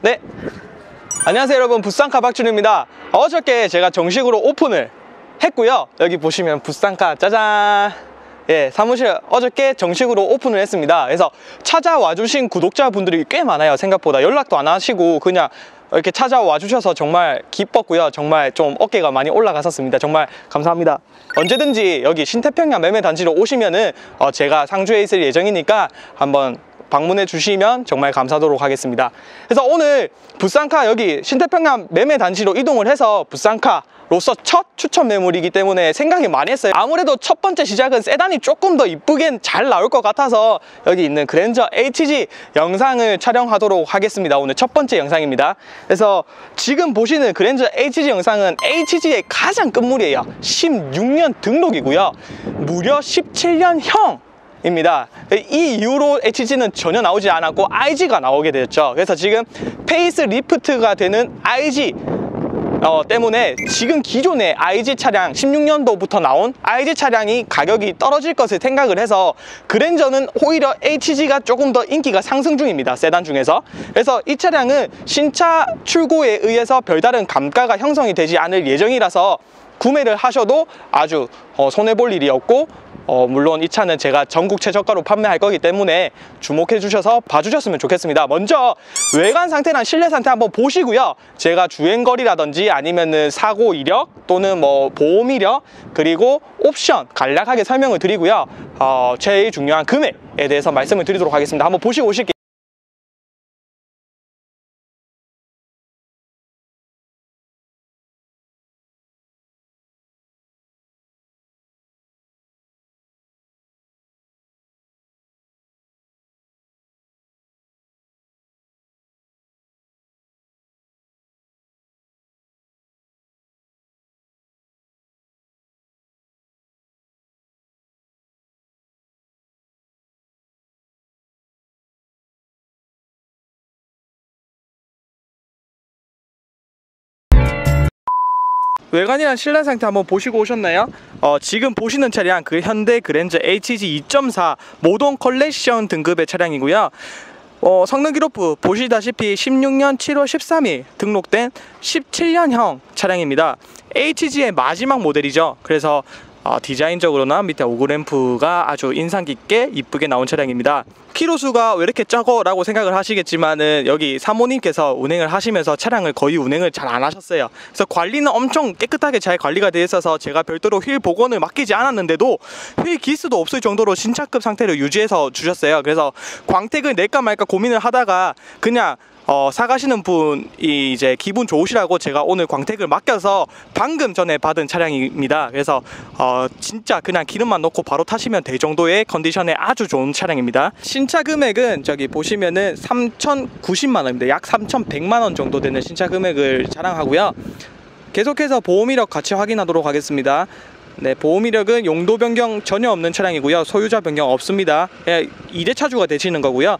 네. 안녕하세요 여러분. 부산카 박준입니다. 어저께 제가 정식으로 오픈을 했고요. 여기 보시면 부산카 짜잔! 예 사무실 어저께 정식으로 오픈을 했습니다. 그래서 찾아와 주신 구독자분들이 꽤 많아요 생각보다. 연락도 안 하시고 그냥 이렇게 찾아와 주셔서 정말 기뻤고요. 정말 좀 어깨가 많이 올라갔었습니다. 정말 감사합니다. 언제든지 여기 신태평양 매매단지로 오시면은 어, 제가 상주에 있을 예정이니까 한번 방문해 주시면 정말 감사하도록 하겠습니다. 그래서 오늘 부산카 여기 신태평양 매매 단지로 이동을 해서 부산카 로서 첫 추천 매물이기 때문에 생각이 많이 했어요. 아무래도 첫 번째 시작은 세단이 조금 더 이쁘게 잘 나올 것 같아서 여기 있는 그랜저 HG 영상을 촬영하도록 하겠습니다. 오늘 첫 번째 영상입니다. 그래서 지금 보시는 그랜저 HG 영상은 HG의 가장 끝물이에요. 16년 등록이고요. 무려 17년형 입니다. 이 이후로 HG는 전혀 나오지 않았고 IG가 나오게 되었죠. 그래서 지금 face lift가 되는 IG 어, 때문에 지금 기존의 IG 차량 16년도부터 나온 IG 차량이 가격이 떨어질 것을 생각을 해서 그랜저는 오히려 HG가 조금 더 인기가 상승 중입니다. 세단 중에서. 그래서 이 차량은 신차 출고에 의해서 별다른 감가가 형성이 되지 않을 예정이라서 구매를 하셔도 아주 어, 손해볼 일이 없고 어, 물론 이 차는 제가 전국 최저가로 판매할 거기 때문에 주목해 주셔서 봐주셨으면 좋겠습니다. 먼저 외관 상태나 실내 상태 한번 보시고요. 제가 주행거리라든지 아니면은 사고 이력 또는 뭐 보험 이력 그리고 옵션 간략하게 설명을 드리고요. 어, 제일 중요한 금액에 대해서 말씀을 드리도록 하겠습니다. 한번 보시고 오실게요. 외관이랑 실내 상태 한번 보시고 오셨나요? 어, 지금 보시는 차량 그 현대 그랜저 HG 2.4 모던 컬렉션 등급의 차량이고요. 어, 성능 기록부 보시다시피 16년 7월 13일 등록된 17년형 차량입니다. HG의 마지막 모델이죠. 그래서 어, 디자인적으로나 밑에 fog lamp가 아주 인상 깊게 이쁘게 나온 차량입니다. 키로수가 왜 이렇게 적어? 라고 생각을 하시겠지만은 여기 사모님께서 운행을 하시면서 차량을 거의 운행을 잘 안 하셨어요. 그래서 관리는 엄청 깨끗하게 잘 관리가 되어 있어서 제가 별도로 휠 복원을 맡기지 않았는데도 휠 기스도 없을 정도로 신차급 상태를 유지해서 주셨어요. 그래서 광택을 낼까 말까 고민을 하다가 그냥 어, 사가시는 분이 이제 기분 좋으시라고 제가 오늘 광택을 맡겨서 방금 전에 받은 차량입니다. 그래서 어, 진짜 그냥 기름만 넣고 바로 타시면 될 정도의 컨디션에 아주 좋은 차량입니다. 신차 금액은 저기 보시면은 3,090만 원입니다. 약 3,100만 원 정도 되는 신차 금액을 자랑하고요. 계속해서 보험 이력 같이 확인하도록 하겠습니다. 네, 보험 이력은 용도 변경 전혀 없는 차량이고요. 소유자 변경 없습니다. 예, 2대 차주가 되시는 거고요.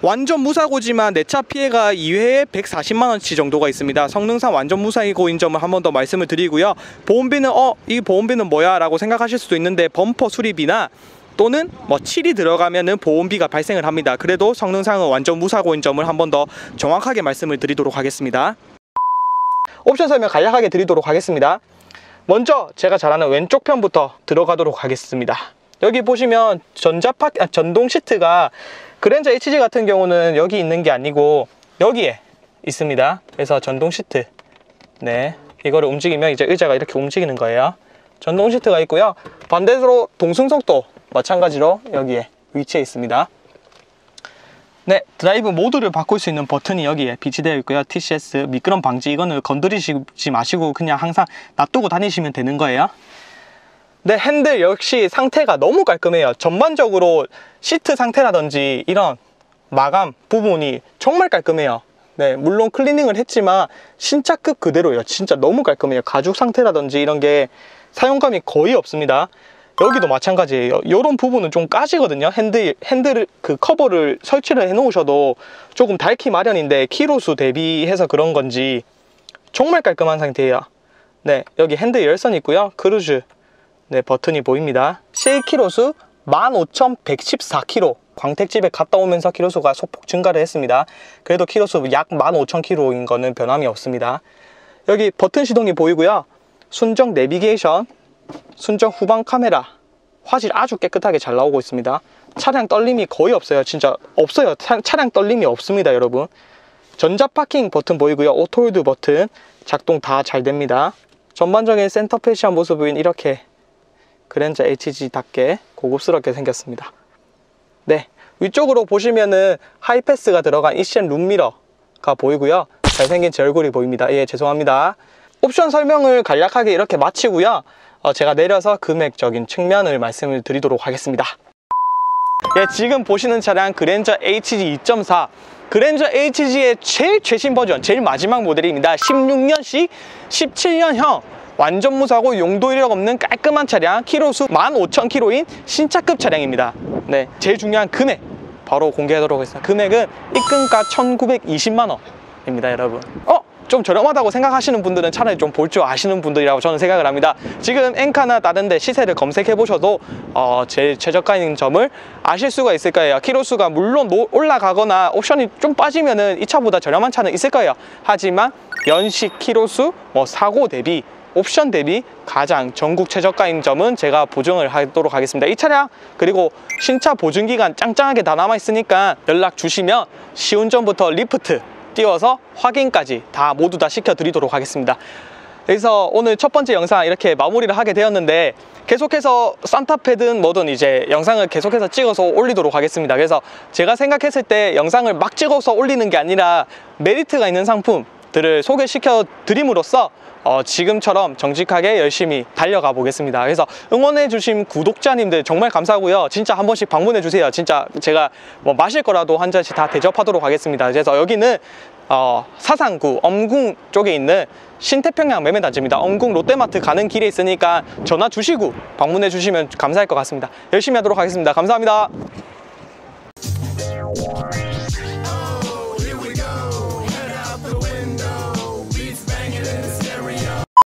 완전 무사고지만 내 차 피해가 2회에 140만원치 정도가 있습니다. 성능상 완전 무사이고인 점을 한 번 더 말씀을 드리고요. 보험비는 어? 이 보험비는 뭐야? 라고 생각하실 수도 있는데 범퍼 수리비나 또는 뭐 칠이 들어가면은 보험비가 발생을 합니다. 그래도 성능상은 완전 무사고인 점을 한 번 더 정확하게 말씀을 드리도록 하겠습니다. 옵션 설명 간략하게 드리도록 하겠습니다. 먼저 제가 잘 아는 왼쪽 편부터 들어가도록 하겠습니다. 여기 보시면 전자파 아, 전동 시트가 그랜저 HG 같은 경우는 여기 있는 게 아니고 여기에 있습니다. 그래서 전동 시트. 네. 이거를 움직이면 이제 의자가 이렇게 움직이는 거예요. 전동 시트가 있고요. 반대로 동승석도 마찬가지로 여기에 위치해 있습니다. 네, 드라이브 모드를 바꿀 수 있는 버튼이 여기에 비치되어 있고요. TCS 미끄럼 방지 이거는 건드리지 마시고 그냥 항상 놔두고 다니시면 되는 거예요. 네, 핸들 역시 상태가 너무 깔끔해요. 전반적으로 시트 상태라든지 이런 마감 부분이 정말 깔끔해요. 네, 물론 클리닝을 했지만 신차급 그대로예요. 진짜 너무 깔끔해요. 가죽 상태라든지 이런 게 사용감이 거의 없습니다. 여기도 마찬가지예요. 이런 부분은 좀 까지거든요. 핸들, 핸들 그 커버를 설치를 해 놓으셔도 조금 닳기 마련인데 키로수 대비해서 그런 건지 정말 깔끔한 상태예요. 네, 여기 핸들 열선 있고요. 크루즈 네, 버튼이 보입니다. 실키로수 15,114km 광택집에 갔다 오면서 키로수가 소폭 증가를 했습니다. 그래도 키로수 약 15,000km인 거는 변함이 없습니다. 여기 버튼 시동이 보이고요. 순정 내비게이션, 순정 후방 카메라, 화질 아주 깨끗하게 잘 나오고 있습니다. 차량 떨림이 거의 없어요. 진짜 없어요. 차, 차량 떨림이 없습니다, 여러분. 전자 파킹 버튼 보이고요. auto hold 버튼 작동 다 잘 됩니다. 전반적인 center fascia 모습은 이렇게 그랜저 HG답게 고급스럽게 생겼습니다. 네, 위쪽으로 보시면은 하이패스가 들어간 ECM 룸미러가 보이고요. 잘생긴 제 얼굴이 보입니다. 예, 죄송합니다. 옵션 설명을 간략하게 이렇게 마치고요. 어, 제가 내려서 금액적인 측면을 말씀을 드리도록 하겠습니다. 예, 지금 보시는 차량 그랜저 HG 2.4 그랜저 HG의 제일 최신 버전, 제일 마지막 모델입니다. 16년식, 17년형 완전 무사고 용도 이력 없는 깔끔한 차량 키로수 15,000km인 신차급 차량입니다. 네, 제일 중요한 금액 바로 공개하도록 하겠습니다. 금액은 입금가 1,920만 원입니다, 여러분. 어? 좀 저렴하다고 생각하시는 분들은 차라리 좀 볼 줄 아시는 분들이라고 저는 생각을 합니다. 지금 엔카나 다른 데 시세를 검색해 보셔도 어, 제일 최저가인 점을 아실 수가 있을 거예요. 키로수가 물론 노- 올라가거나 옵션이 좀 빠지면은 이 차보다 저렴한 차는 있을 거예요. 하지만 연식 키로수, 뭐 사고 대비 옵션 대비 가장 전국 최저가인 점은 제가 보증을 하도록 하겠습니다. 이 차량 그리고 신차 보증 기간 짱짱하게 다 남아 있으니까 연락 주시면 시운전부터 리프트 띄워서 확인까지 다 모두 다 시켜드리도록 하겠습니다. 그래서 오늘 첫 번째 영상 이렇게 마무리를 하게 되었는데 계속해서 산타페든 뭐든 이제 영상을 계속해서 찍어서 올리도록 하겠습니다. 그래서 제가 생각했을 때 영상을 막 찍어서 올리는 게 아니라 메리트가 있는 상품 들을 소개시켜 드림으로써 어, 지금처럼 정직하게 열심히 달려가 보겠습니다. 그래서 응원해 주신 구독자님들 정말 감사하고요. 진짜 한 번씩 방문해 주세요. 진짜 제가 뭐 마실 거라도 한 잔씩 다 대접하도록 하겠습니다. 그래서 여기는 어, 사상구 엄궁 쪽에 있는 신태평양 매매단지입니다. 엄궁 롯데마트 가는 길에 있으니까 전화 주시고 방문해 주시면 감사할 것 같습니다. 열심히 하도록 하겠습니다. 감사합니다.